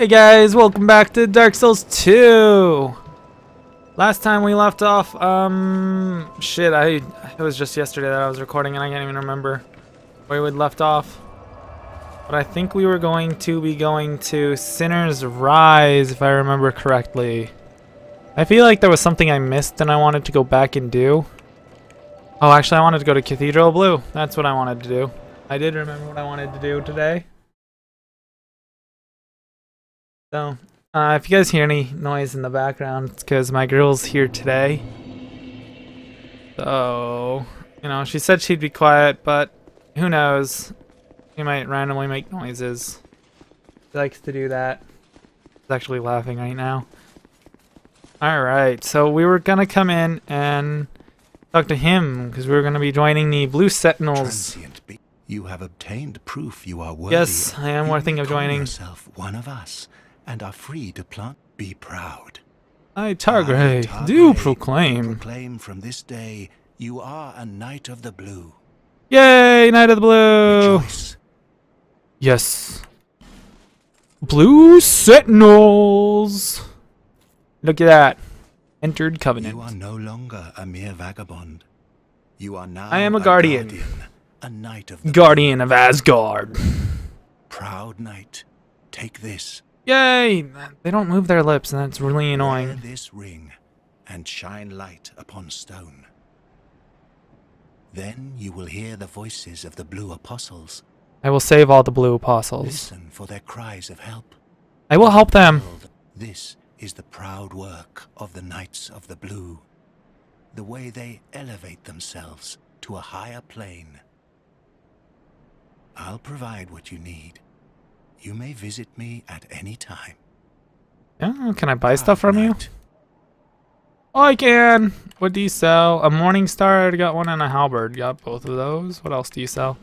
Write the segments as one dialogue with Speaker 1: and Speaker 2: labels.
Speaker 1: Hey guys, welcome back to Dark Souls 2! Last time we left off, um, shit, I, it was just yesterday that I was recording and I can't even remember where we left off. But I think we were going to be going to Sinner's Rise, if I remember correctly. I feel like there was something I missed and I wanted to go back and do. Oh, actually I wanted to go to Cathedral Blue. That's what I wanted to do. I did remember what I wanted to do today. So, uh, if you guys hear any noise in the background, it's because my girl's here today. So, you know, she said she'd be quiet, but who knows? She might randomly make noises. She likes to do that. She's actually laughing right now. Alright, so we were gonna come in and talk to him, because we were gonna be joining the Blue Sentinels.
Speaker 2: You have obtained proof you are worthy.
Speaker 1: Yes, I am worthy of joining.
Speaker 2: yourself one of us and are free to plant. Be proud.
Speaker 1: I, Targray, do proclaim.
Speaker 2: Proclaim from this day you are a Knight of the Blue.
Speaker 1: Yay, Knight of the Blue!
Speaker 2: Rejoice.
Speaker 1: Yes. Blue Sentinels! Look at that. Entered Covenant.
Speaker 2: You are no longer a mere vagabond. You are now
Speaker 1: I am a guardian.
Speaker 2: a knight of the
Speaker 1: Guardian of Asgard.
Speaker 2: proud knight. Take this.
Speaker 1: Yay! They don't move their lips, and that's really annoying.
Speaker 2: Wear this ring and shine light upon stone. Then you will hear the voices of the blue apostles.
Speaker 1: I will save all the blue apostles.
Speaker 2: Listen for their cries of help.
Speaker 1: I will help them.
Speaker 2: This is the proud work of the Knights of the Blue. The way they elevate themselves to a higher plane. I'll provide what you need. You may visit me at any time.
Speaker 1: Yeah, can I buy stuff from you? Oh, I can. What do you sell? A Morning Star. I got one and a Halberd. Got both of those. What else do you sell?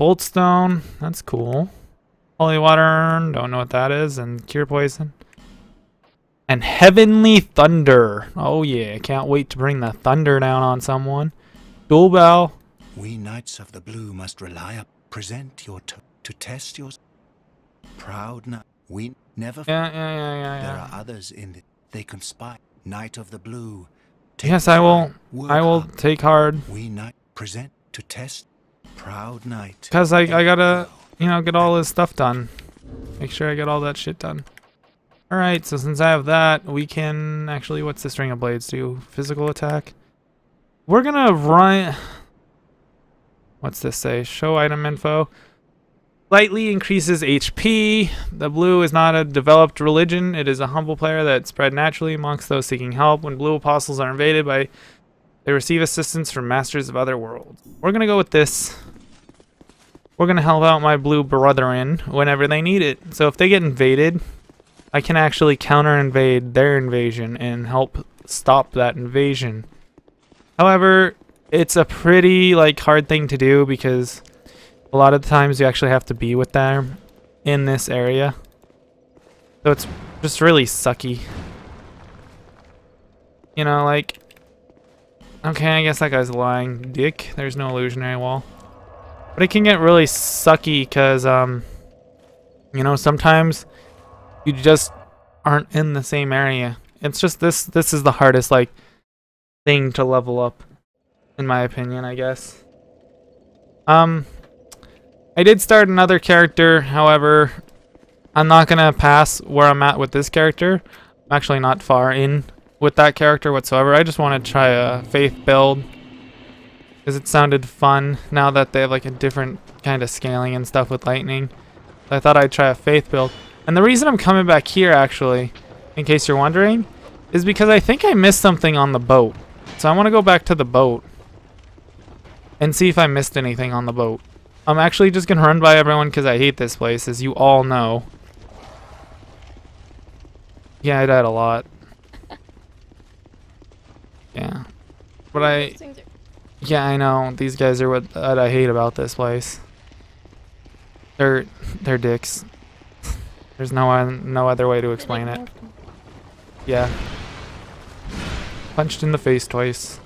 Speaker 1: Boltstone. That's cool. Holy Water. Don't know what that is. And Cure Poison. And Heavenly Thunder. Oh yeah, can't wait to bring the thunder down on someone. Dual Bell.
Speaker 2: We Knights of the Blue must rely up. Present your to test your proud knight. We never.
Speaker 1: Yeah, yeah, yeah, yeah,
Speaker 2: There
Speaker 1: yeah.
Speaker 2: are others in it. They conspire. Knight of the Blue.
Speaker 1: Yes, I will. I will
Speaker 2: hard.
Speaker 1: take hard.
Speaker 2: We knight present to test. Proud knight.
Speaker 1: Cause I, I gotta, you know, get all this stuff done. Make sure I get all that shit done. Alright, so since I have that, we can actually, what's the string of blades do? Physical attack? We're gonna run, what's this say? Show item info. Slightly increases HP. The blue is not a developed religion. It is a humble player that spread naturally amongst those seeking help. When blue apostles are invaded by, they receive assistance from masters of other worlds. We're gonna go with this. We're gonna help out my blue brethren whenever they need it. So if they get invaded, I can actually counter invade their invasion and help stop that invasion. However, it's a pretty like hard thing to do because a lot of times you actually have to be with them in this area. So it's just really sucky. You know, like Okay, I guess that guy's lying. Dick, there's no illusionary wall. But it can get really sucky because, um, you know, sometimes you just aren't in the same area. It's just this, this is the hardest, like, thing to level up, in my opinion, I guess. Um, I did start another character, however, I'm not gonna pass where I'm at with this character. I'm actually not far in with that character whatsoever. I just want to try a faith build because it sounded fun now that they have like a different kind of scaling and stuff with lightning. I thought I'd try a faith build. And the reason I'm coming back here actually, in case you're wondering, is because I think I missed something on the boat. So I want to go back to the boat and see if I missed anything on the boat. I'm actually just to run by everyone because I hate this place, as you all know. Yeah, I died a lot. Yeah. But I...
Speaker 3: These things are-
Speaker 1: Yeah, I know. These guys are what, what I hate about this place. They're... They're dicks. There's no, one- no other way to explain it. Yeah. Punched in the face twice.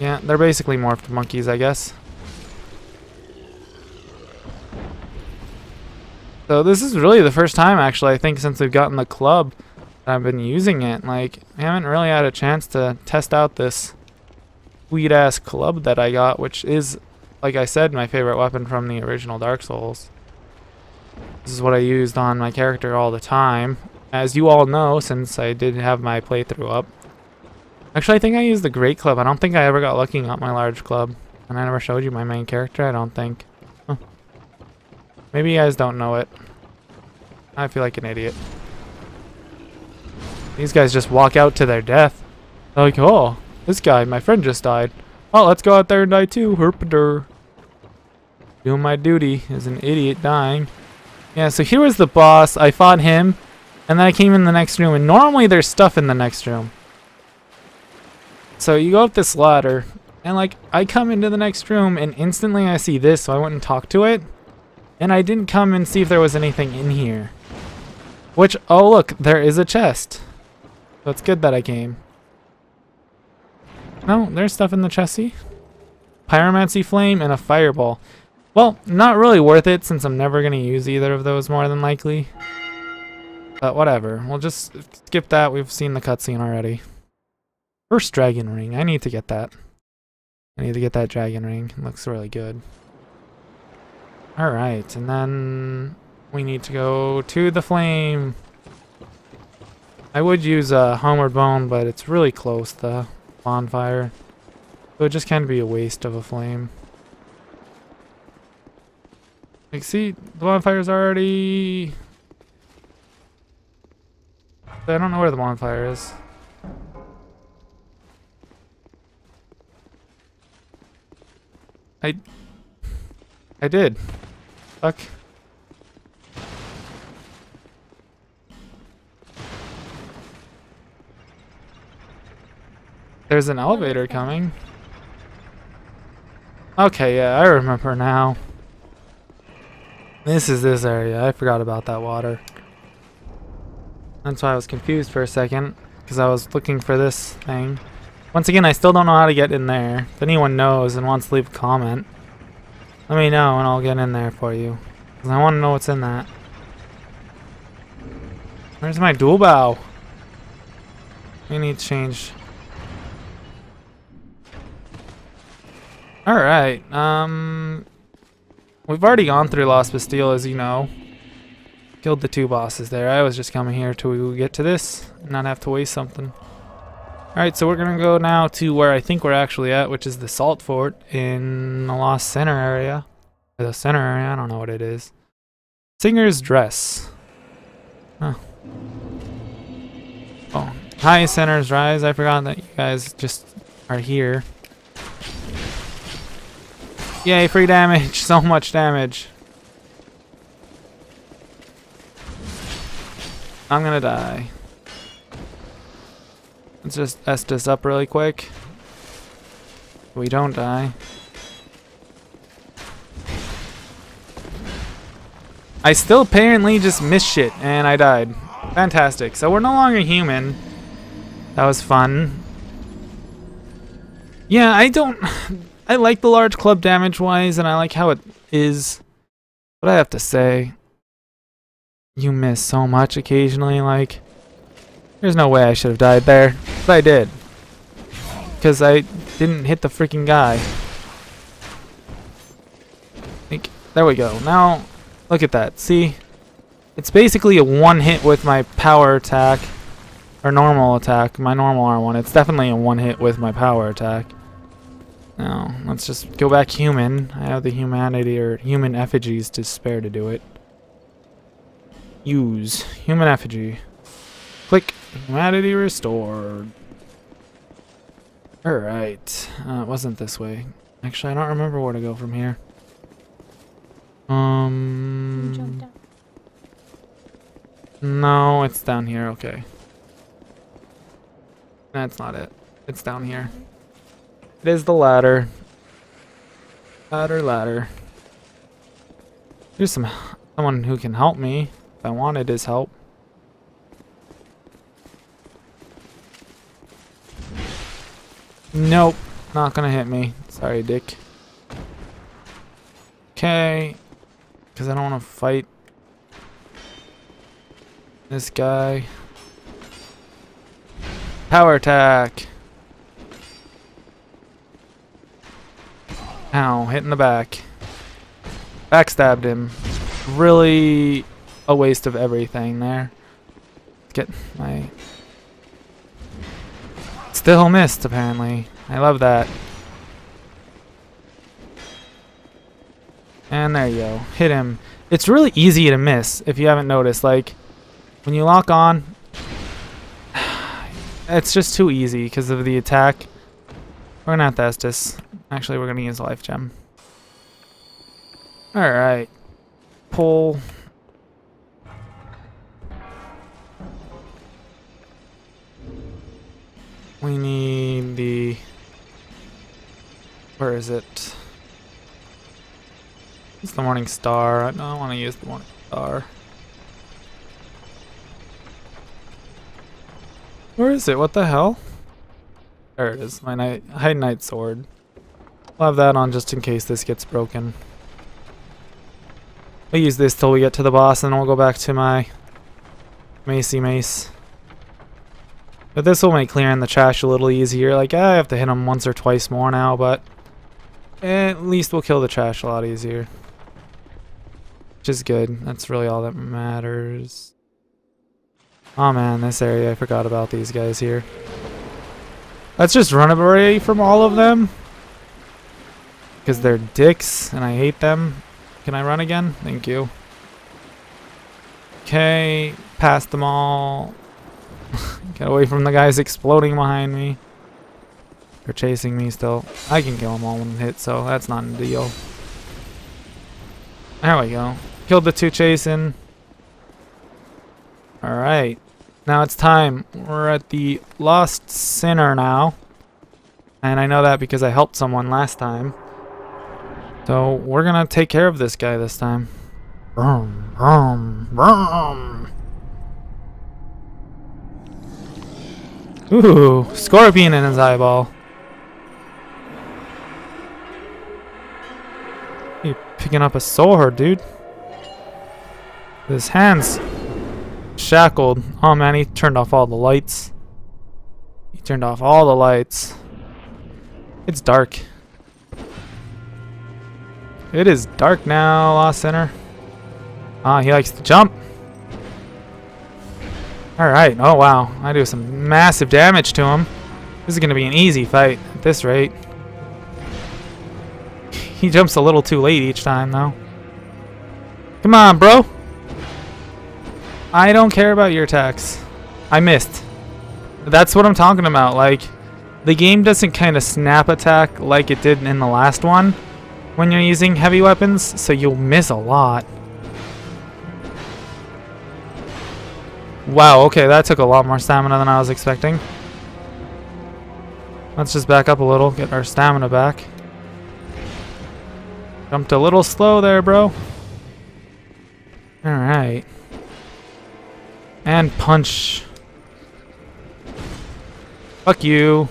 Speaker 1: Yeah, they're basically morphed monkeys, I guess. So this is really the first time, actually, I think, since we've gotten the club that I've been using it. Like, I haven't really had a chance to test out this sweet-ass club that I got, which is, like I said, my favorite weapon from the original Dark Souls. This is what I used on my character all the time. As you all know, since I did have my playthrough up. Actually, I think I used the Great Club. I don't think I ever got lucky got my large club. And I never showed you my main character, I don't think. Maybe you guys don't know it. I feel like an idiot. These guys just walk out to their death. They're like, oh, this guy, my friend just died. Oh, let's go out there and die too. Herpader. Doing my duty as an idiot dying. Yeah, so here was the boss. I fought him. And then I came in the next room. And normally there's stuff in the next room. So you go up this ladder. And like, I come into the next room and instantly I see this. So I went and talked to it. And I didn't come and see if there was anything in here. Which, oh look, there is a chest. It's good that I came. No, there's stuff in the chesty. Pyromancy Flame and a Fireball. Well, not really worth it since I'm never going to use either of those more than likely. But whatever. We'll just skip that. We've seen the cutscene already. First Dragon Ring. I need to get that. I need to get that Dragon Ring. It looks really good. Alright, and then we need to go to the flame. I would use a homeward bone, but it's really close, the bonfire. So it just can't be a waste of a flame. Like, see, the bonfire's already... I don't know where the bonfire is. I... I did. Fuck. There's an elevator coming. Okay, yeah, I remember now. This is this area. I forgot about that water. That's why I was confused for a second. Because I was looking for this thing. Once again, I still don't know how to get in there. If anyone knows and wants to leave a comment, let me know and I'll get in there for you. Because I want to know what's in that. Where's my dual bow? We need to change Alright, um... We've already gone through Lost Bastille, as you know. Killed the two bosses there. I was just coming here to we get to this, and not have to waste something. Alright, so we're gonna go now to where I think we're actually at, which is the Salt Fort in the Lost Center area. Or the center area, I don't know what it is. Singer's Dress. Huh. Oh, hi Sinner's Rise. I forgot that you guys just are here. Yay, free damage. So much damage. I'm gonna die. Let's just S this up really quick. We don't die. I still apparently just missed shit and I died. Fantastic. So we're no longer human. That was fun. Yeah, I don't... I like the large club damage wise, and I like how it is. But I have to say, you miss so much occasionally. Like, there's no way I should have died there, but I did. Because I didn't hit the freaking guy. There we go. Now, look at that. See? It's basically a one hit with my power attack. Or normal attack. My normal R1. It's definitely a one hit with my power attack. Now, let's just go back human. I have the humanity or human effigies to spare to do it. Use. Human effigy. Click. Humanity restored. Alright. Uh, it wasn't this way. Actually, I don't remember where to go from here. Um... No, it's down here. Okay. That's not it. It's down here. It is the ladder. Ladder, ladder. There's some someone who can help me if I wanted his help. Nope, not gonna hit me. Sorry, Dick. Okay, because I don't want to fight This guy. Power attack. Ow, hit in the back. Backstabbed him. Really a waste of everything there. Get my... Still missed, apparently. I love that. And there you go. Hit him. It's really easy to miss, if you haven't noticed. Like, when you lock on, it's just too easy because of the attack. We're gonna have to Estus. Actually, we're gonna use Life Gem. Alright. Pull. Is it? It's the Morning Star. I don't want to use the Morning Star. Where is it? What the hell? There it is. My night, Heide Knight Sword. I'll have that on just in case this gets broken. I'll use this till we get to the boss and then we'll go back to my Macy Mace. But this will make clearing the trash a little easier. Like, I have to hit him once or twice more now, but Eh, at least we'll kill the trash a lot easier. Which is good. That's really all that matters. Oh man, this area, I forgot about these guys here. Let's just run away from all of them. Because they're dicks, and I hate them. Can I run again? Thank you. Okay, past them all. Get away from the guys exploding behind me. They're chasing me still. I can kill them all one hit, so that's not a deal. There we go. Killed the two chasing. Alright. Now it's time. We're at the Lost Sinner now. And I know that because I helped someone last time. So we're gonna take care of this guy this time. Brum, brum, brum. Ooh, scorpion in his eyeball. He picking up a sword, dude. His hands shackled. Oh man, he turned off all the lights. He turned off all the lights. It's dark. It is dark now, Lost Sinner. Ah, he likes to jump. Alright, oh wow. I do some massive damage to him. This is going to be an easy fight at this rate. He jumps a little too late each time, though. Come on, bro. I don't care about your attacks. I missed. That's what I'm talking about. Like, the game doesn't kind of snap attack like it did in the last one when you're using heavy weapons, so you'll miss a lot. Wow, okay, that took a lot more stamina than I was expecting. Let's just back up a little, get our stamina back. Jumped a little slow there, bro. Alright. And punch. Fuck you.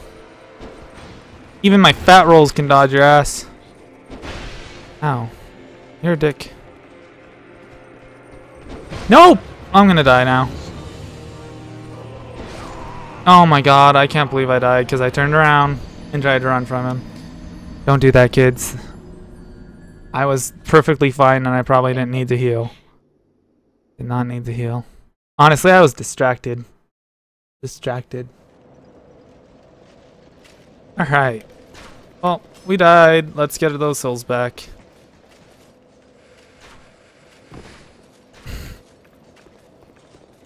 Speaker 1: Even my fat rolls can dodge your ass. Ow. You're a dick. Nope! I'm gonna die now. Oh my god, I can't believe I died because I turned around and tried to run from him. Don't do that, kids. I was perfectly fine and I probably didn't need to heal. Did not need to heal. Honestly, I was distracted. Distracted. Alright. Well, we died. Let's get those souls back.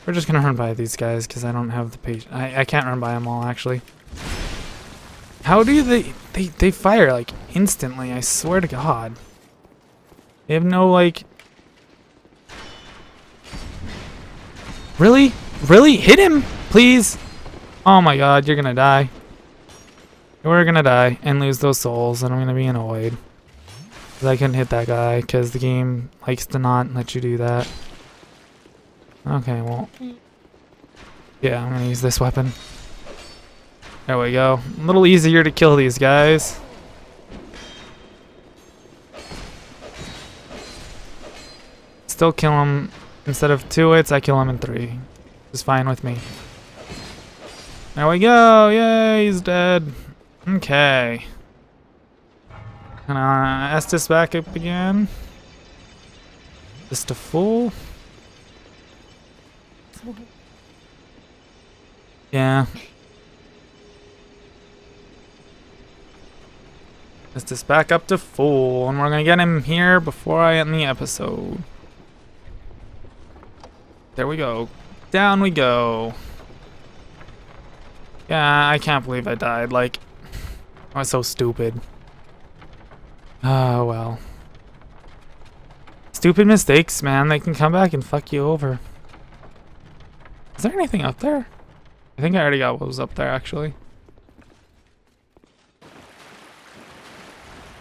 Speaker 1: We're just gonna run by these guys because I don't have the patience. I, I can't run by them all actually. How do they, they, they fire like instantly, I swear to god. They have no like... Really? Really? Hit him! Please! Oh my god, you're gonna die. We're gonna die and lose those souls and I'm gonna be annoyed. Cause I couldn't hit that guy because the game likes to not let you do that. Okay, well. Yeah, I'm gonna use this weapon. There we go. A little easier to kill these guys. Still kill him Instead of two hits, I kill him in three. is fine with me. There we go. Yay, he's dead. Okay. Gonna Estus back up again. Just a full. Yeah. Estus back up to full, and we're gonna get him here before I end the episode. There we go. Down we go. Yeah, I can't believe I died. Like, I was so stupid. Oh, well. Stupid mistakes, man. They can come back and fuck you over. Is there anything up there? I think I already got what was up there, actually.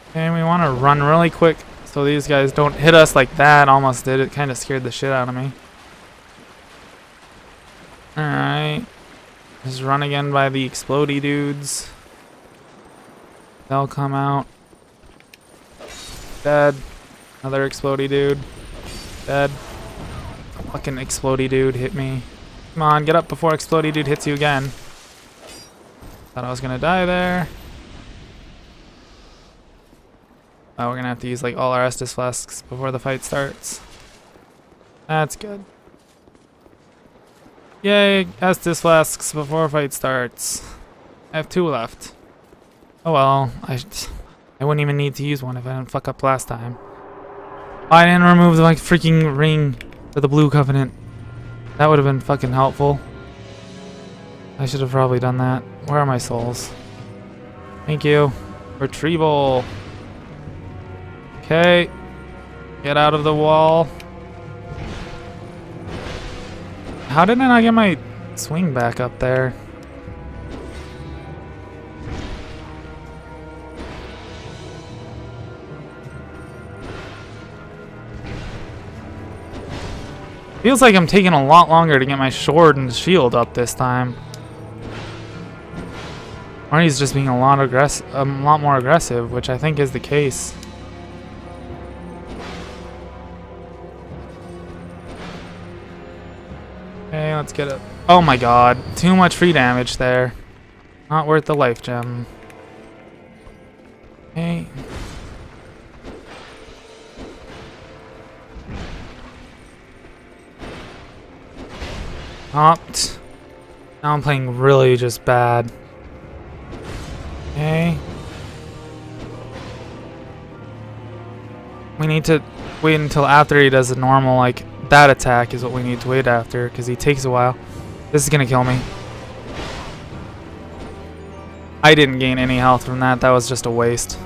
Speaker 1: Okay, we want to run really quick so these guys don't hit us like that almost did. It kind of scared the shit out of me. Alright. Just run again by the explody dudes. They'll come out. Dead. Another explody dude. Dead. Fucking explody dude hit me. Come on, get up before explody dude hits you again. Thought I was gonna die there. Oh, we're gonna have to use like all our Estus flasks before the fight starts. That's good. Yay, Estus flasks before fight starts. I have two left. Oh well, I I wouldn't even need to use one if I didn't fuck up last time. I didn't remove like freaking ring for the blue covenant. That would have been fucking helpful. I should have probably done that. Where are my souls? Thank you. Retrieval. Okay. Get out of the wall. How did I not get my swing back up there? Feels like I'm taking a lot longer to get my sword and shield up this time. Marnie's just being a lot aggressive, a lot more aggressive, which I think is the case. Let's get it. Oh my god, too much free damage there. Not worth the life gem. Okay. Hopped. Now I'm playing really just bad. Okay. We need to wait until after he does a normal, like, that attack is what we need to wait after, because he takes a while. This is gonna kill me. I didn't gain any health from that, that was just a waste.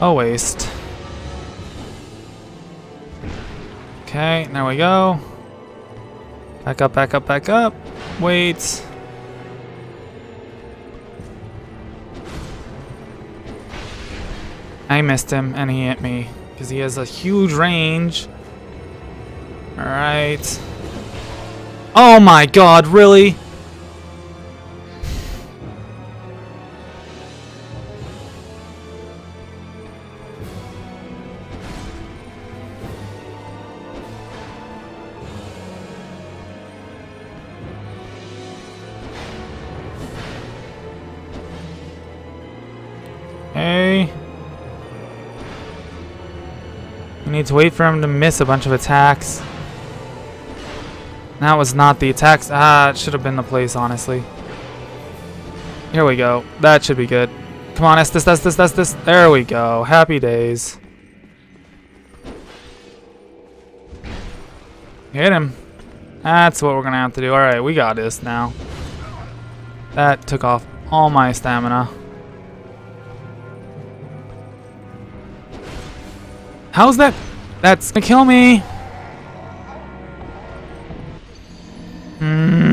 Speaker 1: A waste. Okay, there we go. Back up, back up, back up. Wait. I missed him and he hit me because he has a huge range. Alright. Oh my god, really? Hey. We need to wait for him to miss a bunch of attacks. That was not the attacks. Ah, it should have been the place, honestly. Here we go. That should be good. Come on, Estus, Estus, Estus. There we go. Happy days. Hit him. That's what we're going to have to do. Alright, we got this now. That took off all my stamina. How's that? That's gonna kill me. Mm.